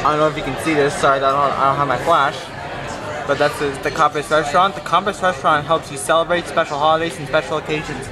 I don't know if you can see this. Sorry, I don't, I don't have my flash. But that's the, the Compass Restaurant. The Compass Restaurant helps you celebrate special holidays and special occasions.